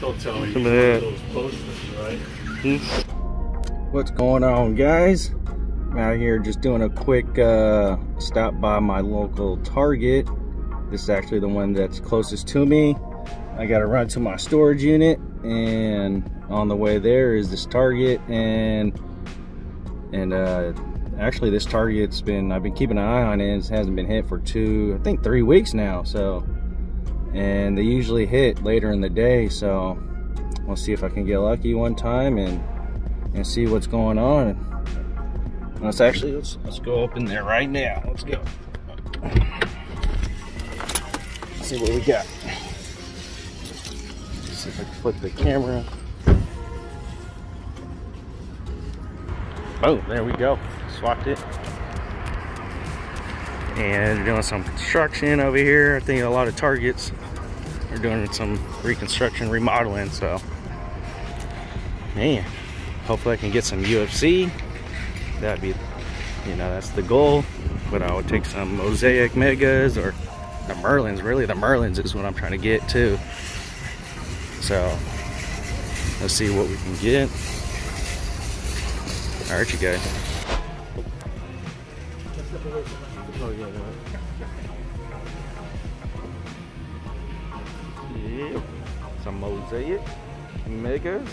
Don't tell me Some of that. posters, right? What's going on guys? I'm out here just doing a quick uh, stop by my local Target. This is actually the one that's closest to me. I gotta run to my storage unit and on the way there is this Target and and uh, actually this Target's been, I've been keeping an eye on it. It hasn't been hit for two, I think three weeks now. So, and they usually hit later in the day. So we'll see if I can get lucky one time and and see what's going on. Let's actually let's let's go up in there right now. Let's go. see what we got. See if I can flip the camera. Oh, there we go. Swapped it. And they're doing some construction over here. I think a lot of targets are doing some reconstruction, remodeling. So, man, hopefully I can get some UFC. That'd be, you know, that's the goal. But I would take some Mosaic Megas or the Merlins. Really, the Merlins is what I'm trying to get too. So, let's see what we can get. All right, you guys. Oh, yep. Some Mosaic Megas.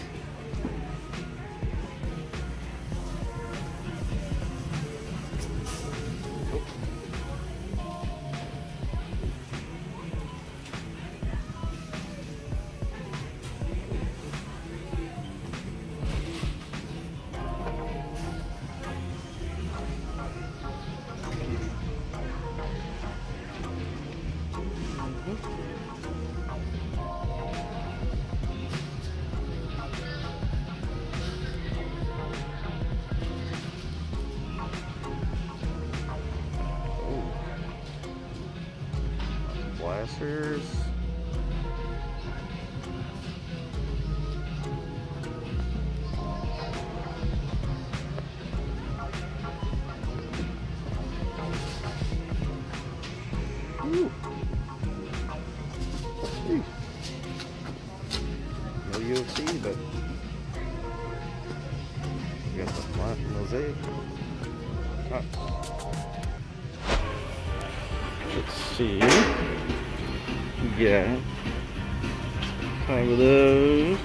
Got five of those.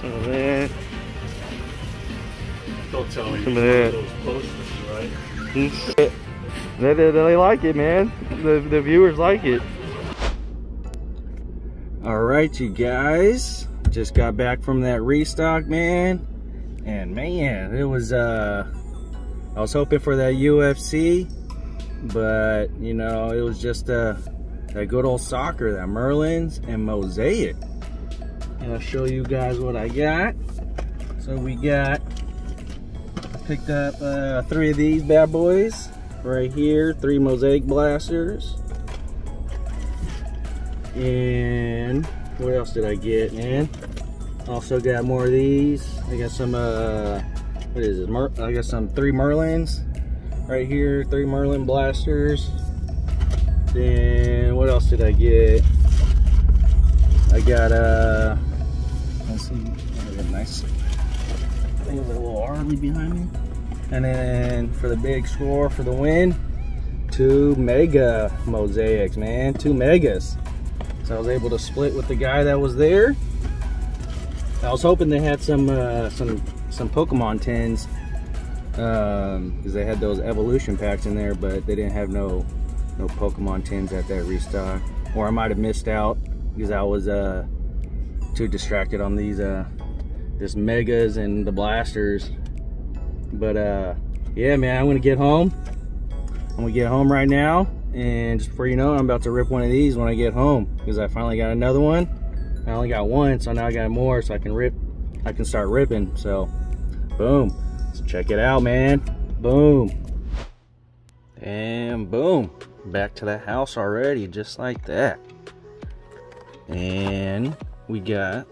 Some of that. Don't tell me Some of that. those posters, right? They, they, they like it, man. The, the viewers like it. All right, you guys. Just got back from that restock, man. And man, it was, uh, I was hoping for that UFC, but you know, it was just, uh, that good old soccer, that Merlins and Mosaic. And I'll show you guys what I got. So we got picked up uh, three of these bad boys right here three mosaic blasters. And what else did i get man? Also got more of these. I got some uh what is it? I got some three merlins right here three merlin blasters then what else did i get i got uh let's see I a nice thing with a little Harley behind me. And then for the big score for the win, two mega mosaics, man. Two megas. So I was able to split with the guy that was there. I was hoping they had some uh, some some Pokemon tins because um, they had those evolution packs in there, but they didn't have no no Pokemon tins at that restock. Or I might have missed out because I was uh, too distracted on these uh, this megas and the blasters. But uh yeah man i'm gonna get home. I'm gonna get home right now. And just before you know i'm about to rip one of these when i get home because i finally got another one. I only got one so now i got more so i can rip i can start ripping. So boom. So check it out man. Boom. And boom back to the house already just like that and we got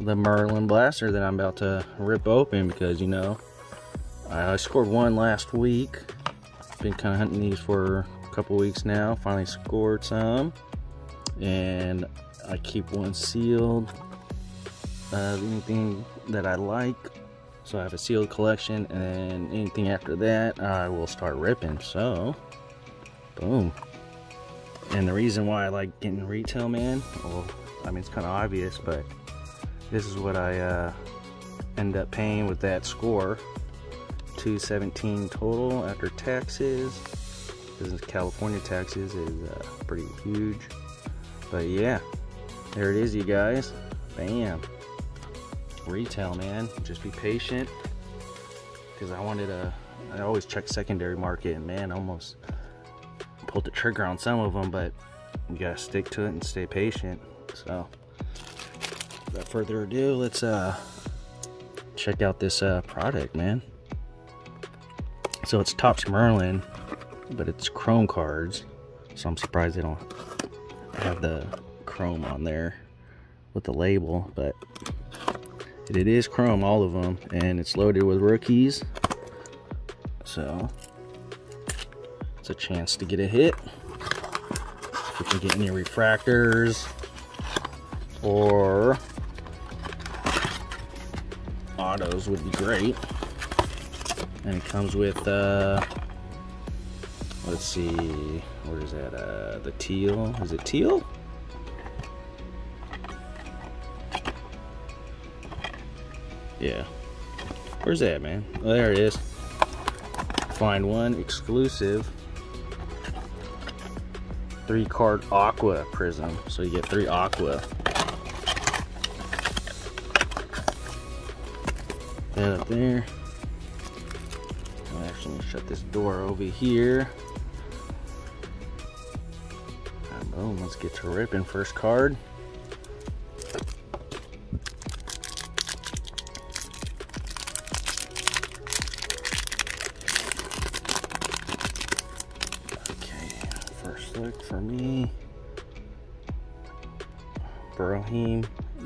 the Merlin blaster that I'm about to rip open because you know I scored one last week been kind of hunting these for a couple weeks now finally scored some and I keep one sealed. Uh, anything that I like. So I have a sealed collection, and anything after that, I will start ripping. So, boom. And the reason why I like getting retail, man, well, I mean, it's kind of obvious, but this is what I uh, end up paying with that score. 217 total after taxes. Because California taxes is uh, pretty huge. But yeah, there it is, you guys. Bam. Retail, man. Just be patient. Because I wanted to, I always check secondary market, and man, almost pulled the trigger on some of them, but you gotta stick to it and stay patient. So, without further ado, let's uh check out this uh, product, man. So it's Topps Merlin, but it's chrome cards. So I'm surprised they don't have the chrome on there with the label, but it is chrome, all of them, and it's loaded with rookies. So it's a chance to get a hit. If you can get any refractors or autos would be great. And it comes with, uh, let's see, where is that? Uh, the teal. Is it teal? Yeah. Where's that, man? There it is. Find one exclusive three card aqua prism. So you get three aqua. That up there. I'm actually shut this door over here. And boom, let's get to ripping first card.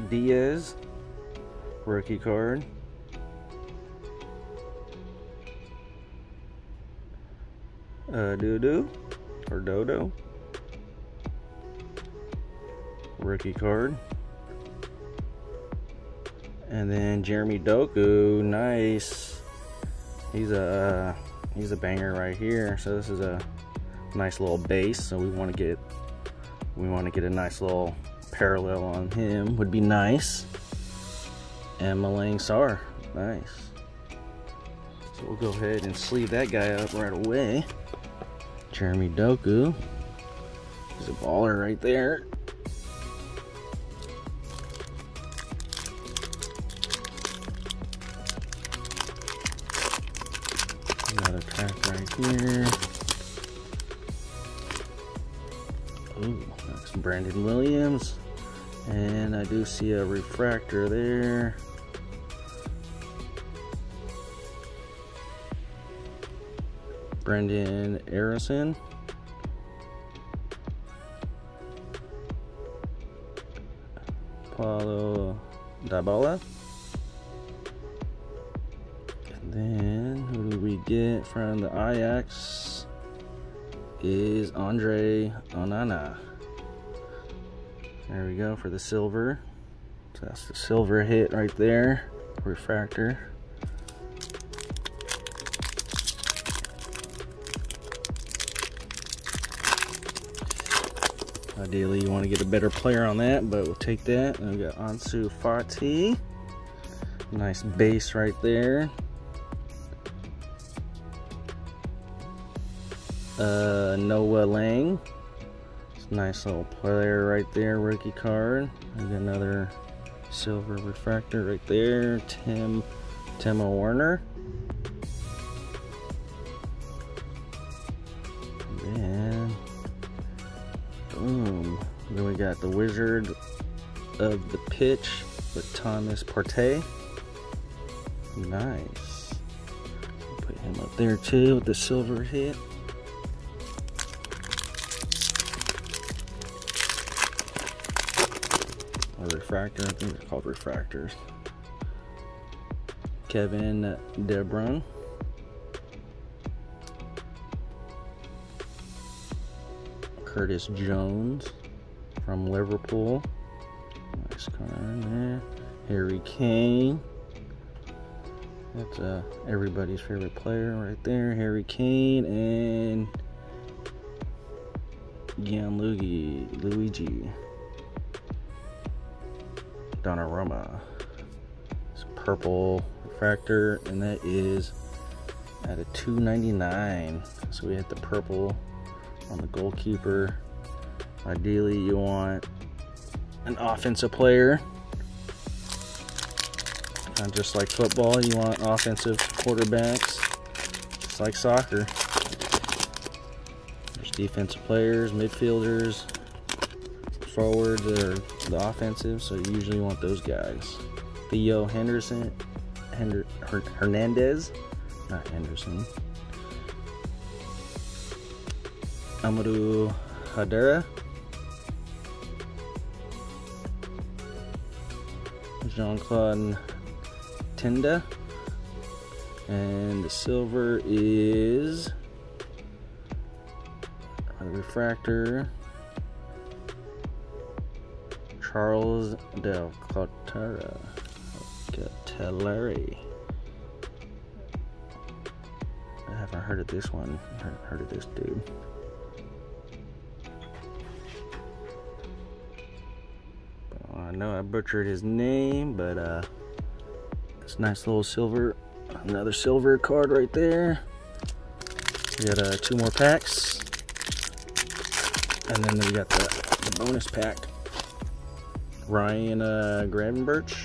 Diaz, rookie card. Uh, Dodo or Dodo, rookie card. And then Jeremy Doku, nice. He's a uh, he's a banger right here. So this is a nice little base so we want to get we want to get a nice little parallel on him would be nice. And Malang Sarr nice. So we'll go ahead and sleeve that guy up right away. Jeremy Doku he's a baller right there. Another pack right here. Ooh, that's Brandon Williams. And I do see a refractor there. Brenden Aaronson. Paulo Dybala. And then who do we get from the Ajax? is Andre Onana. There we go for the silver. So that's the silver hit right there. Refractor. Ideally, you want to get a better player on that, but we'll take that. And we got Ansu Fati. Nice base right there. uh, Noa Lang. Nice little player right there, rookie card. We got another silver refractor right there. Tim Timo Werner. And boom. Then we got the Wizard of the Pitch with Thomas Partey. Nice. Put him up there too with the silver hit. A refractor. I think they're called refractors. Kevin De Bruyne. Curtis Jones from Liverpool. Nice card in there. Harry Kane. That's uh, everybody's favorite player right there. Harry Kane and Gianluigi Luigi Donnarumma. It's purple refractor, and that is at a 299. So we hit the purple on the goalkeeper. Ideally, you want an offensive player. Not just like football, you want offensive quarterbacks, It's like soccer. There's defensive players, midfielders, forwards are the offensive, so you usually want those guys. Theo Henderson, Hender, Hernandez, not Henderson. Amadou Haidara. Jean-Claude Tenda. And the silver is a refractor. Charles Del Cotera. I haven't heard of this one. Heard, heard of this dude. I know I butchered his name, but uh, it's nice little silver, another silver card right there. We got uh, two more packs, and then we got the, the bonus pack. Ryan uh, Gravenberch.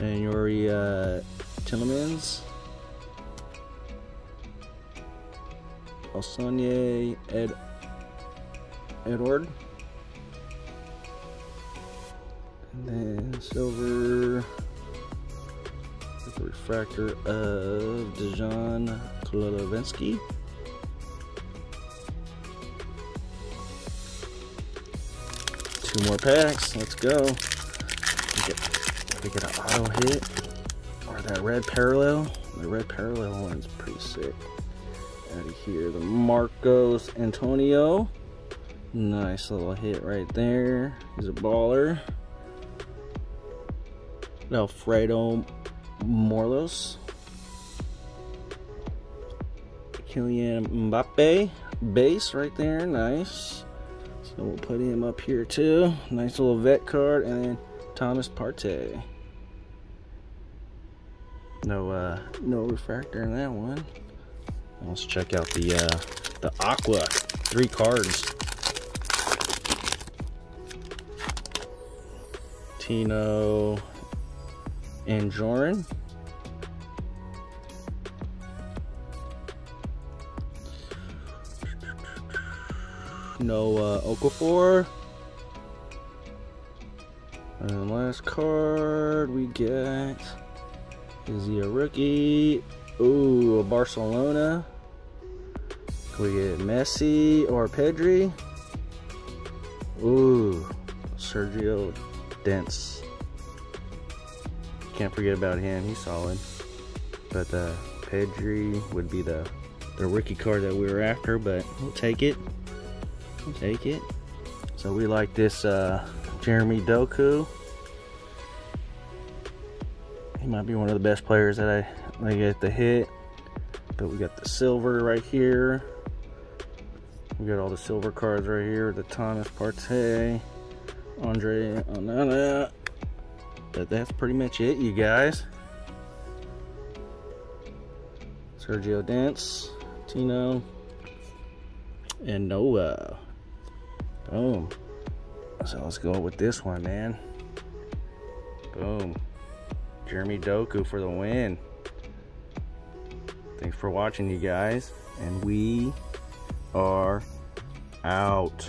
And Youri uh, Tielemans. Alsonye Ed Edward. And then silver the refractor of Dejan Klolovensky. Two more packs. Let's go. We get, we get an auto hit or that red parallel. The red parallel one's pretty sick. Out of here, the Marcos Antonio. Nice little hit right there. He's a baller. Alfredo Morelos. Kylian Mbappe. Base right there. Nice. So we'll put him up here too. Nice little vet card. And then Thomas Partey. No, uh, no refractor in that one. Let's check out the uh, the Aqua. Three cards. Tino Anjorin. Noah Okafor. And last card we get is he a rookie? Ooh, a Barcelona. Can we get Messi or Pedri? Ooh, Sergio Dents. Can't forget about him. He's solid. But uh, Pedri would be the the rookie card that we were after, but we'll take it. We'll take it. So we like this uh, Jeremy Doku. He might be one of the best players that I, I get the hit. But we got the silver right here. We got all the silver cards right here. The Thomas Partey, Andre Onana. But that's pretty much it, you guys. Sergio Dance, Tino, and Noah. Boom. So let's go with this one, man. Boom. Jeremy Doku for the win. Thanks for watching, you guys. And we are out.